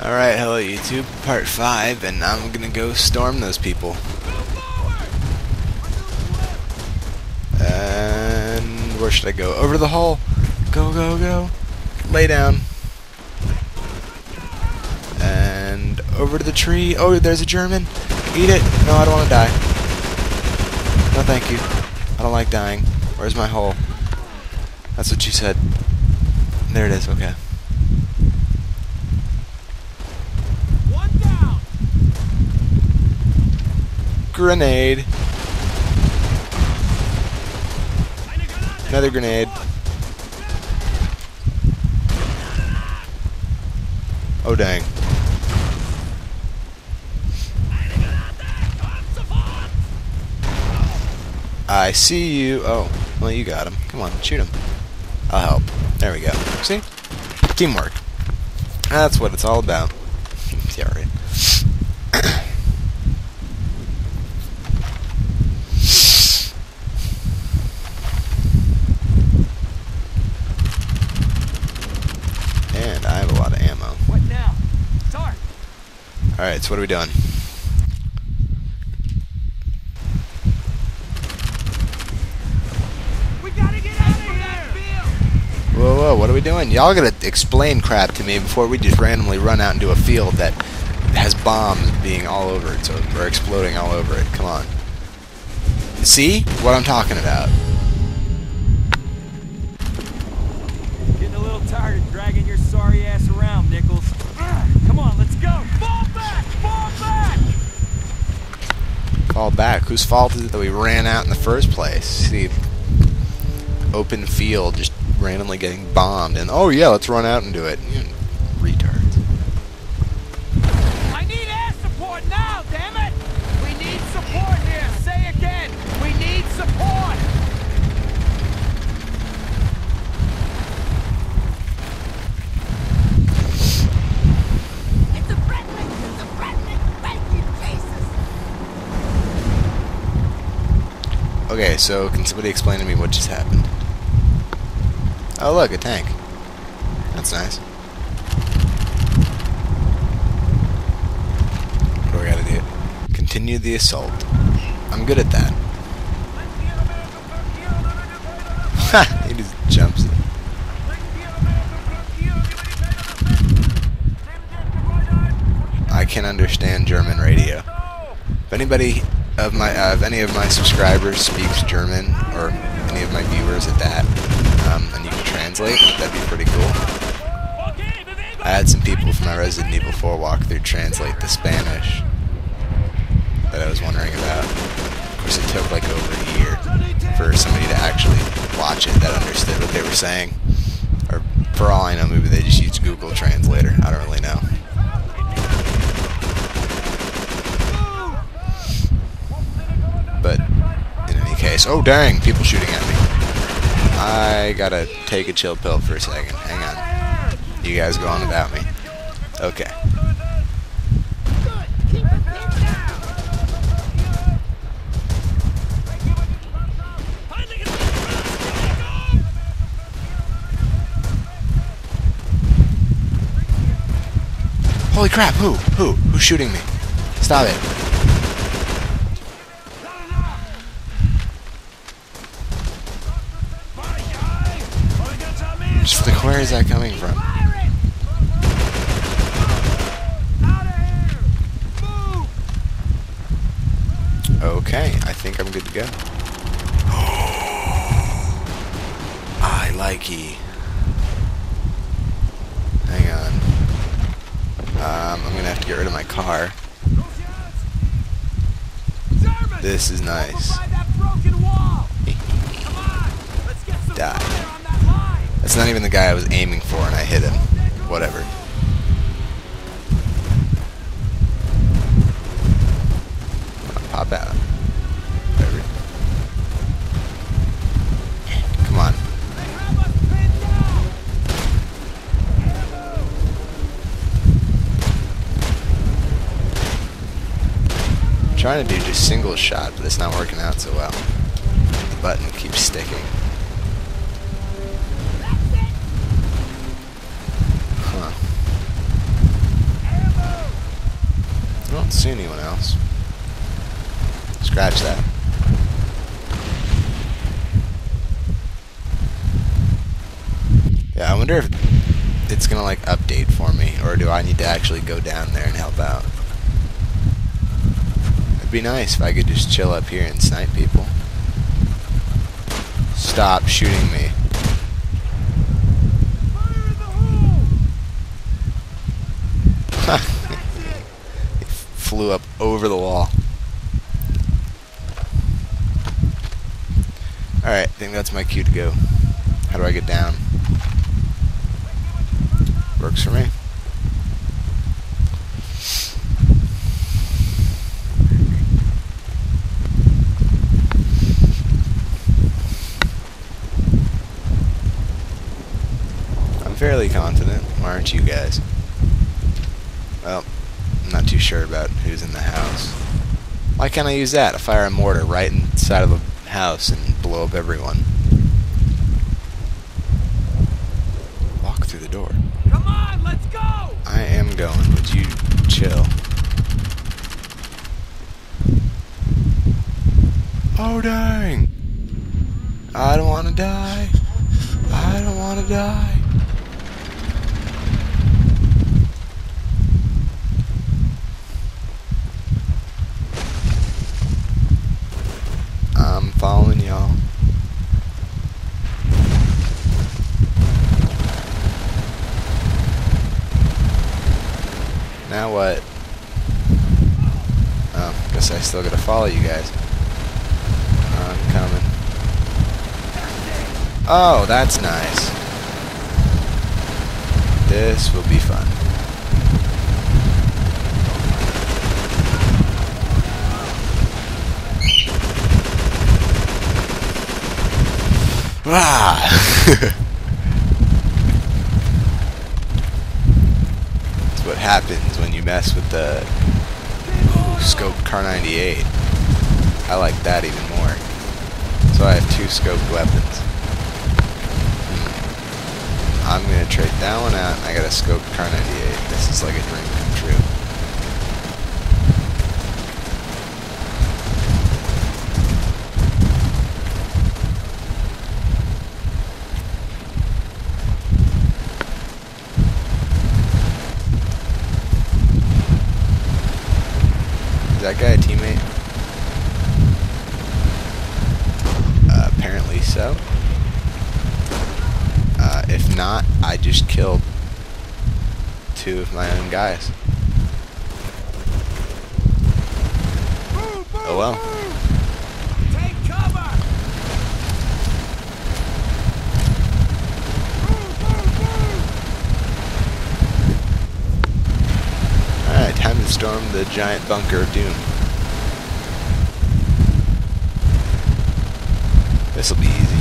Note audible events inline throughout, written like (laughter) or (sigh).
Alright, hello YouTube, part 5, and I'm gonna go storm those people. And where should I go? Over the hole! Go, go, go! Lay down. And over to the tree. Oh, there's a German! Eat it! No, I don't want to die. No, thank you. I don't like dying. Where's my hole? That's what you said. There it is, okay. One down. Grenade. Another grenade. Oh dang. I see you. Oh, well you got him. Come on, shoot him. I'll help. There we go. See? Teamwork. That's what it's all about. (laughs) yeah, right. And I have a lot of ammo. What now? Start. Alright, so what are we doing? We gotta get out of here. Whoa, whoa, what are we doing? Y'all gotta explain crap to me before we just randomly run out into a field that has bombs being all over it, so, or exploding all over it. Come on. See? What I'm talking about. Tired of dragging your sorry ass around, Nichols. Come on, let's go. Fall back. Fall back. Fall back. Whose fault is it that we ran out in the first place? See, open field, just randomly getting bombed, and oh yeah, let's run out and do it. You retards. I need air support now, damn it. We need support here. Say again. We need support. It's a threatening! It's a threatening! Thank you, Jesus! Okay, so can somebody explain to me what just happened? Oh, look, a tank. That's nice. What do I gotta do? Continue the assault. I'm good at that. Ha! he just jumps. I can understand German radio. If anybody of my, uh, if any of my subscribers speaks German, or any of my viewers at that, um, and you can translate, that'd be pretty cool. I had some people from my Resident Evil 4 walkthrough translate the Spanish that I was wondering about. Of course, it took like over a year for somebody to actually watch it that understood what they were saying. Or, for all I know, maybe they just used Google Translator. I don't really know. Oh dang, people shooting at me. I gotta take a chill pill for a second. Hang on. You guys go on without me. Okay. Holy crap! Who? Who? Who's shooting me? Stop it! Just like, where is that coming from? Okay, I think I'm good to go. (gasps) I like ye. Hang on. Um, I'm gonna have to get rid of my car. This is nice. (laughs) Die. That's not even the guy I was aiming for, and I hit him. Whatever. Pop out. Come on. trying to do just single shot, but it's not working out so well. The button keeps sticking. See anyone else. Scratch that. Yeah, I wonder if it's gonna like update for me, or do I need to actually go down there and help out? It'd be nice if I could just chill up here and snipe people. Stop shooting me. Fire (laughs) in the hole! He flew up over the wall. Alright, I think that's my cue to go. How do I get down? Works for me. I'm fairly confident, Why aren't you guys? Well, I'm not too sure about who's in the house. Why can't I use that? I fire a mortar right inside of the house and blow up everyone. Walk through the door. Come on, let's go! I am going. Would you chill? Oh dang! I don't want to die. I don't want to die. I'm following y'all. Now what? Oh, I still gotta follow you guys. I'm coming. Oh, that's nice. This will be fun. Ah! (laughs) That's what happens when you mess with the scoped Kar 98. I like that even more. So I have two scoped weapons. Hmm. I'm gonna trade that one out. and I got a scoped Kar 98. This is like a dream come true. Is that guy a teammate? Uh, apparently so. Uh, if not, I just killed two of my own guys. Oh well. move! Take cover! Move, move, move! Alright, time to storm the giant bunker of doom. This'll be easy.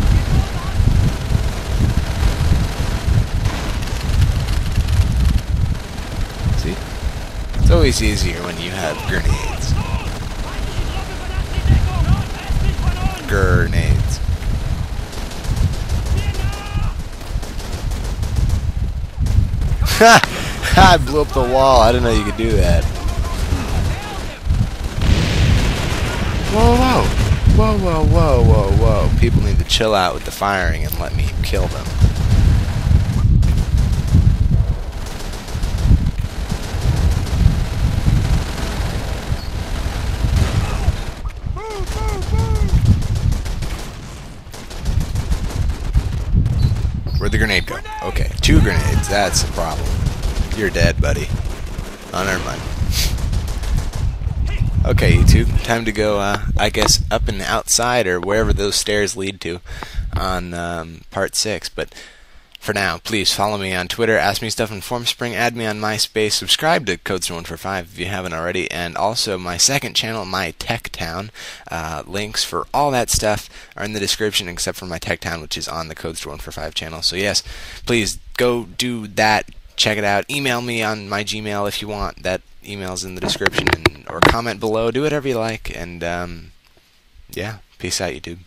See? It's always easier when you have grenades. Grenades. Ha! (laughs) I blew up the wall. I didn't know you could do that. Whoa, whoa. Whoa, whoa, whoa, whoa, whoa. People need to chill out with the firing and let me kill them. Where'd the grenade go? Okay, two grenades. That's the problem. You're dead, buddy. Oh, never mind. Okay, YouTube. Time to go, uh, I guess, up and outside or wherever those stairs lead to on um, part six. But for now, please follow me on Twitter, ask me stuff in Formspring, add me on MySpace, subscribe to Codester145 if you haven't already, and also my second channel, My Tech Town. Uh, links for all that stuff are in the description, except for My Tech Town, which is on the Codester145 channel. So yes, please go do that. Check it out. Email me on my Gmail if you want. That email's in the description, and or comment below. Do whatever you like, and um, yeah, peace out, YouTube.